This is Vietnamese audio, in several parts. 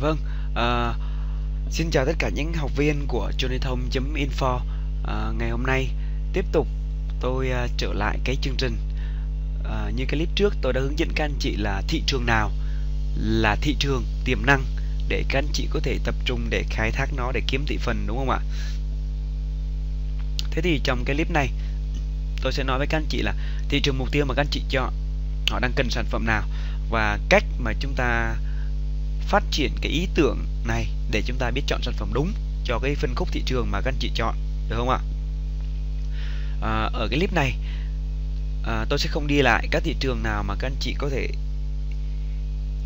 Vâng, à, xin chào tất cả những học viên của jonathan.info à, Ngày hôm nay tiếp tục tôi à, trở lại cái chương trình. À, Như cái clip trước tôi đã hướng dẫn các anh chị là thị trường nào là thị trường tiềm năng Để các anh chị có thể tập trung để khai thác nó để kiếm thị phần đúng không ạ? Thế thì trong cái clip này tôi sẽ nói với các anh chị là thị trường mục tiêu mà các anh chị chọn Họ đang cần sản phẩm nào và cách mà chúng ta phát triển cái ý tưởng này để chúng ta biết chọn sản phẩm đúng cho cái phân khúc thị trường mà các anh chị chọn được không ạ? À, ở cái clip này à, tôi sẽ không đi lại các thị trường nào mà các anh chị có thể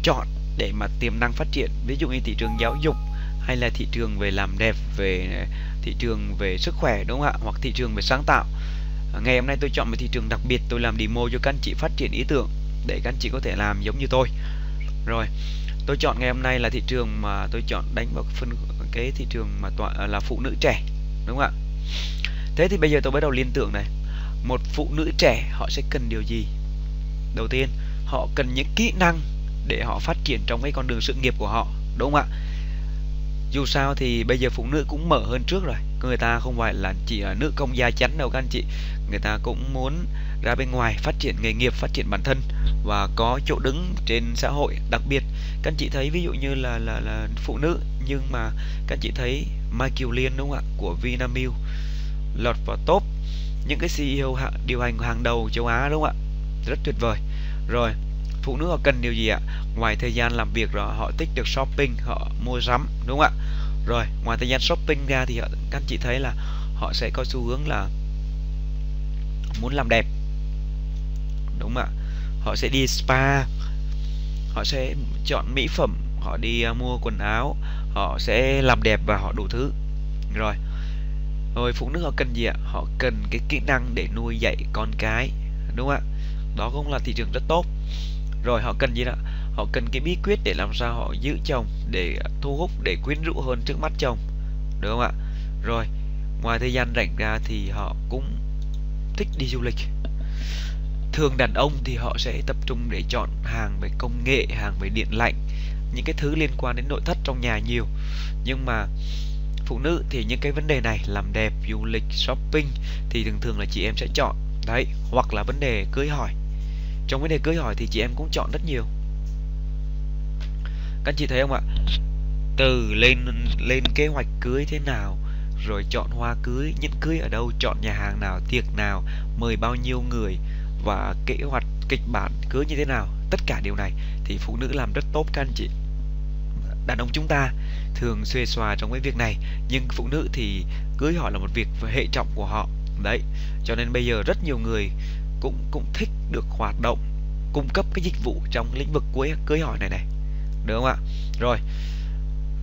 chọn để mà tiềm năng phát triển. Ví dụ như thị trường giáo dục hay là thị trường về làm đẹp về thị trường về sức khỏe đúng không ạ? Hoặc thị trường về sáng tạo. À, ngày hôm nay tôi chọn một thị trường đặc biệt tôi làm demo cho các anh chị phát triển ý tưởng để các anh chị có thể làm giống như tôi. Rồi tôi chọn ngày hôm nay là thị trường mà tôi chọn đánh vào phân cái thị trường mà tọa à, là phụ nữ trẻ, đúng không ạ? Thế thì bây giờ tôi bắt đầu liên tưởng này. Một phụ nữ trẻ, họ sẽ cần điều gì? Đầu tiên, họ cần những kỹ năng để họ phát triển trong cái con đường sự nghiệp của họ, đúng không ạ? Dù sao thì bây giờ phụ nữ cũng mở hơn trước rồi. Người ta không phải là chỉ là nữ công gia chắn đâu các anh chị người ta cũng muốn ra bên ngoài phát triển nghề nghiệp phát triển bản thân và có chỗ đứng trên xã hội đặc biệt. Các anh chị thấy ví dụ như là là là phụ nữ nhưng mà các anh chị thấy Mai Kiều Liên đúng không ạ của Vinamilk lọt vào top những cái CEO điều hành hàng đầu châu Á đúng không ạ? Rất tuyệt vời. Rồi phụ nữ họ cần điều gì ạ? Ngoài thời gian làm việc rồi họ thích được shopping họ mua sắm đúng không ạ? Rồi ngoài thời gian shopping ra thì họ, các anh chị thấy là họ sẽ có xu hướng là muốn làm đẹp. Đúng không ạ. Họ sẽ đi spa, họ sẽ chọn mỹ phẩm, họ đi à, mua quần áo, họ sẽ làm đẹp và họ đủ thứ. Rồi. Rồi phụ nữ họ cần gì ạ? Họ cần cái kỹ năng để nuôi dạy con cái, đúng không ạ? Đó cũng là thị trường rất tốt. Rồi, họ cần gì đó họ cần cái bí quyết để làm sao họ giữ chồng, để thu hút, để quyến rũ hơn trước mắt chồng, đúng không ạ? Rồi, ngoài thời gian rảnh ra thì họ cũng thích đi du lịch. Thường đàn ông thì họ sẽ tập trung để chọn hàng về công nghệ, hàng về điện lạnh, những cái thứ liên quan đến nội thất trong nhà nhiều. Nhưng mà phụ nữ thì những cái vấn đề này, làm đẹp, du lịch, shopping thì thường thường là chị em sẽ chọn. Đấy, hoặc là vấn đề cưới hỏi. Trong vấn đề cưới hỏi thì chị em cũng chọn rất nhiều. Các chị thấy không ạ? Từ lên lên kế hoạch cưới thế nào? Rồi chọn hoa cưới. Nhẫn cưới ở đâu, chọn nhà hàng nào, tiệc nào, mời bao nhiêu người và kế hoạch, kịch bản cưới như thế nào. Tất cả điều này thì phụ nữ làm rất tốt, các anh chị. Đàn ông chúng ta thường xuê xòa trong cái việc này, nhưng phụ nữ thì cưới hỏi là một việc hệ trọng của họ. Đấy, cho nên bây giờ rất nhiều người cũng cũng thích được hoạt động, cung cấp cái dịch vụ trong lĩnh vực cuối cưới hỏi này này. Được không ạ? Rồi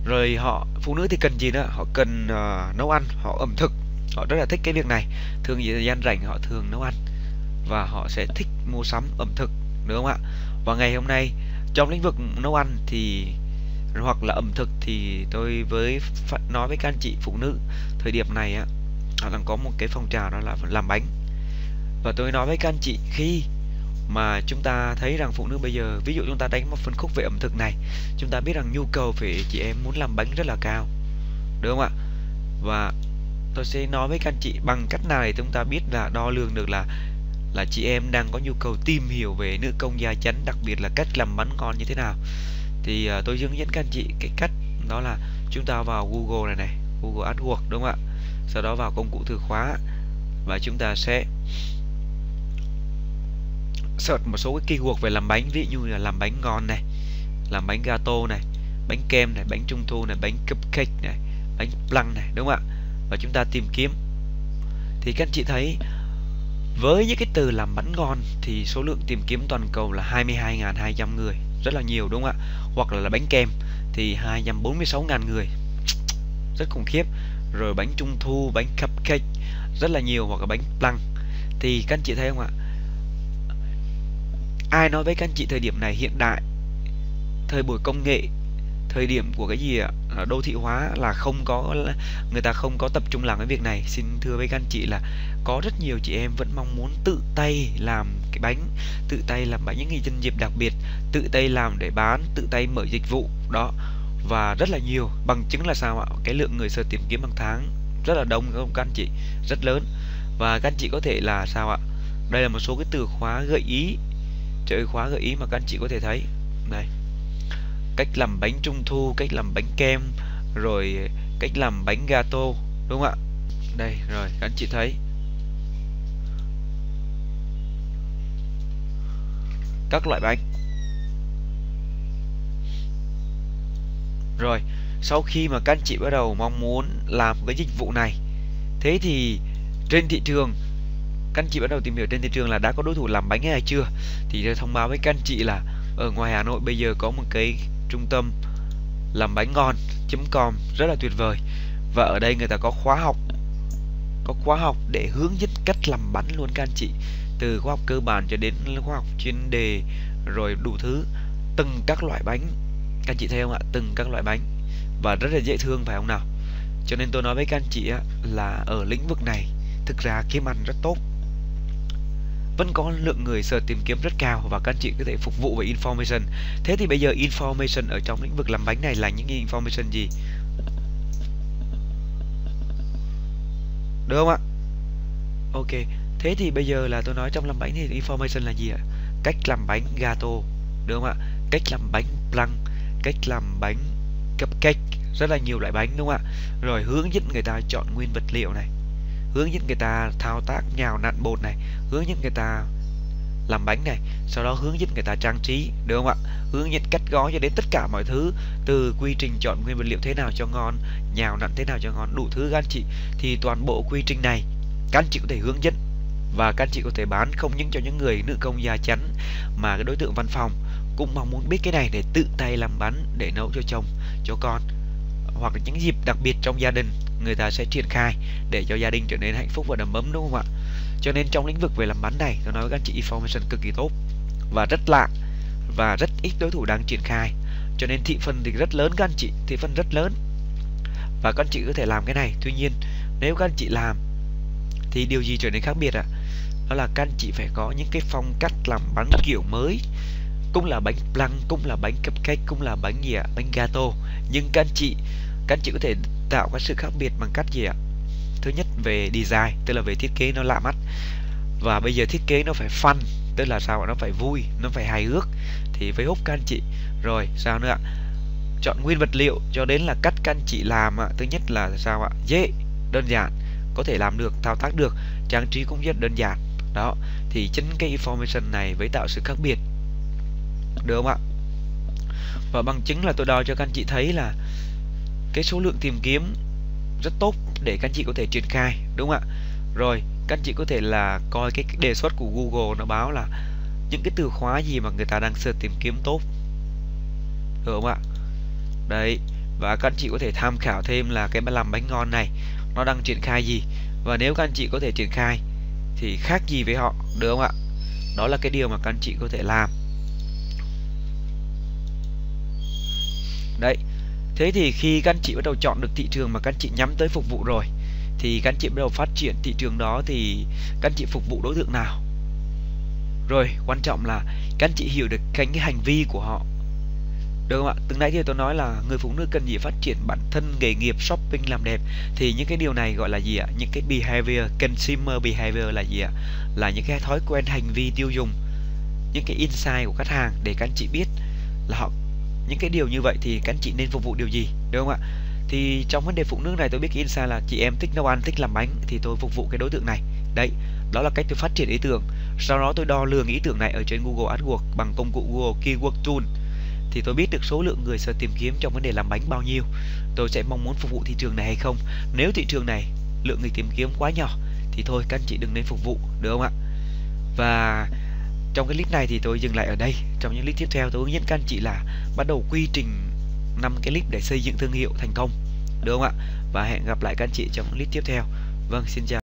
rồi họ phụ nữ thì cần gì nữa? Họ cần uh, nấu ăn họ ẩm thực. Họ rất là thích cái việc này. Thường thời gian rảnh họ thường nấu ăn. Và họ sẽ thích mua sắm ẩm thực đúng không ạ? Và ngày hôm nay trong lĩnh vực nấu ăn thì hoặc là ẩm thực thì tôi với nói với các anh chị phụ nữ thời điểm này á họ đang có một cái phong trào đó là làm bánh. Và tôi nói với các anh chị khi mà chúng ta thấy rằng phụ nữ bây giờ ví dụ chúng ta đánh một phân khúc về ẩm thực này chúng ta biết rằng nhu cầu về chị em muốn làm bánh rất là cao đúng không ạ? Và tôi sẽ nói với các anh chị bằng cách nào để chúng ta biết là đo lường được là là chị em đang có nhu cầu tìm hiểu về nữ công gia chánh đặc biệt là cách làm bánh ngon như thế nào. Thì uh, tôi hướng dẫn các anh chị cái cách đó là chúng ta vào Google này này Google AdWords đúng không ạ? Sau đó vào công cụ từ khóa và chúng ta sẽ search một số cái keyword về làm bánh ví dụ như là làm bánh ngon này làm bánh gato này bánh kem này bánh trung thu này bánh cupcake này bánh plum này đúng không ạ? Và chúng ta tìm kiếm. Thì các anh chị thấy với những cái từ làm bánh ngon thì số lượng tìm kiếm toàn cầu là 22.200 người rất là nhiều đúng không ạ? Hoặc là, là bánh kem thì 246.000 người. Rất khủng khiếp. Rồi bánh trung thu bánh cupcake rất là nhiều hoặc là bánh plum. Thì các anh chị thấy không ạ? Ai nói với các anh chị thời điểm này hiện đại? Thời buổi công nghệ, thời điểm của cái gì ạ? Đô thị hóa là không có, người ta không có tập trung làm cái việc này. Xin thưa với các anh chị là có rất nhiều chị em vẫn mong muốn tự tay làm cái bánh, tự tay làm bánh những ngày nhân dịp đặc biệt, tự tay làm để bán, tự tay mở dịch vụ, đó. Và rất là nhiều, bằng chứng là sao ạ? Cái lượng người sơ tìm kiếm bằng tháng rất là đông không các anh chị? Rất lớn. Và các anh chị có thể là sao ạ? Đây là một số cái từ khóa gợi ý chơi khóa gợi ý mà các anh chị có thể thấy. Đây. Cách làm bánh trung thu, cách làm bánh kem, rồi cách làm bánh gato, đúng không ạ? Đây, rồi, các anh chị thấy. Các loại bánh. Rồi, sau khi mà các anh chị bắt đầu mong muốn làm cái dịch vụ này, thế thì trên thị trường các anh chị bắt đầu tìm hiểu trên thị trường là đã có đối thủ làm bánh hay chưa? Thì tôi thông báo với các anh chị là ở ngoài Hà Nội bây giờ có một cái trung tâm làm bánh ngon.com rất là tuyệt vời. Và ở đây người ta có khóa học, có khóa học để hướng dẫn cách làm bánh luôn các anh chị. Từ khóa học cơ bản cho đến khóa học chuyên đề, rồi đủ thứ, từng các loại bánh. Các anh chị thấy không ạ? Từng các loại bánh. Và rất là dễ thương, phải không nào? Cho nên tôi nói với các anh chị là ở lĩnh vực này, thực ra kiếm ăn rất tốt vẫn có lượng người search tìm kiếm rất cao và các anh chị có thể phục vụ về information. Thế thì bây giờ information ở trong lĩnh vực làm bánh này là những information gì? Được không ạ? Ok, thế thì bây giờ là tôi nói trong làm bánh thì information là gì ạ? Cách làm bánh gato, được không ạ? Cách làm bánh plum cách làm bánh cupcake, rất là nhiều loại bánh, đúng không ạ? Rồi hướng dẫn người ta chọn nguyên vật liệu này hướng dẫn người ta thao tác nhào nặn bột này, hướng dẫn người ta làm bánh này, sau đó hướng dẫn người ta trang trí, được không ạ? Hướng dẫn cách gói cho đến tất cả mọi thứ, từ quy trình chọn nguyên vật liệu thế nào cho ngon, nhào nặn thế nào cho ngon, đủ thứ các anh chị. Thì toàn bộ quy trình này, các anh chị có thể hướng dẫn và các anh chị có thể bán, không những cho những người nữ công gia chắn, mà cái đối tượng văn phòng cũng mong muốn biết cái này để tự tay làm bánh để nấu cho chồng, cho con, hoặc là những dịp đặc biệt trong gia đình người ta sẽ triển khai để cho gia đình trở nên hạnh phúc và đầm ấm, đúng không ạ? Cho nên trong lĩnh vực về làm bánh này, tôi nói với các anh chị, information cực kỳ tốt và rất lạ và rất ít đối thủ đang triển khai. Cho nên thị phần thì rất lớn, các anh chị, thị phần rất lớn. Và các anh chị có thể làm cái này. Tuy nhiên, nếu các anh chị làm thì điều gì trở nên khác biệt ạ? À? đó là các anh chị phải có những cái phong cách làm bánh kiểu mới. Cũng là bánh plum cũng là bánh cupcake, cũng là bánh gì ạ? À? bánh gato. Nhưng các anh chị, các anh chị có thể tạo cái sự khác biệt bằng cách gì ạ? Thứ nhất, về design, tức là về thiết kế nó lạ mắt. Và bây giờ thiết kế nó phải fun, tức là sao nó phải vui, nó phải hài hước. Thì phải hút các anh chị. Rồi, sao nữa ạ? Chọn nguyên vật liệu, cho đến là cách các anh chị làm ạ. Thứ nhất là sao ạ? Dễ, đơn giản, có thể làm được, thao tác được, trang trí cũng rất đơn giản. Đó, thì chính cái information này với tạo sự khác biệt. Được không ạ? Và bằng chứng là tôi đo cho các anh chị thấy là cái số lượng tìm kiếm rất tốt để các anh chị có thể triển khai, đúng không ạ? Rồi, các anh chị có thể là coi cái đề xuất của Google nó báo là những cái từ khóa gì mà người ta đang search tìm kiếm tốt. Được không ạ? Đấy, và các anh chị có thể tham khảo thêm là cái làm bánh ngon này, nó đang triển khai gì? Và nếu các anh chị có thể triển khai thì khác gì với họ, được không ạ? Đó là cái điều mà các anh chị có thể làm. Đấy thế thì khi các anh chị bắt đầu chọn được thị trường mà các anh chị nhắm tới phục vụ rồi thì các anh chị bắt đầu phát triển thị trường đó thì các anh chị phục vụ đối tượng nào rồi quan trọng là các anh chị hiểu được cái, cái hành vi của họ được không ạ? Từng nãy thì tôi nói là người phụ nữ cần gì phát triển bản thân, nghề nghiệp, shopping, làm đẹp Thì những cái điều này gọi là gì ạ? Những cái behavior, consumer behavior là gì ạ? Là những cái thói quen hành vi tiêu dùng Những cái insight của khách hàng để các anh chị biết là họ những cái điều như vậy thì các anh chị nên phục vụ điều gì, đúng không ạ? Thì trong vấn đề phụ nữ này tôi biết cái là chị em thích nấu ăn, thích làm bánh thì tôi phục vụ cái đối tượng này. Đấy, đó là cách tôi phát triển ý tưởng. Sau đó tôi đo lường ý tưởng này ở trên Google AdWords bằng công cụ Google Keyword Tool. Thì tôi biết được số lượng người sẽ tìm kiếm trong vấn đề làm bánh bao nhiêu. Tôi sẽ mong muốn phục vụ thị trường này hay không. Nếu thị trường này lượng người tìm kiếm quá nhỏ thì thôi, các anh chị đừng nên phục vụ được không ạ? Và trong cái clip này thì tôi dừng lại ở đây. Trong những clip tiếp theo tôi hướng dẫn các anh chị là bắt đầu quy trình năm cái clip để xây dựng thương hiệu thành công. Được không ạ? Và hẹn gặp lại các anh chị trong clip tiếp theo. Vâng xin chào.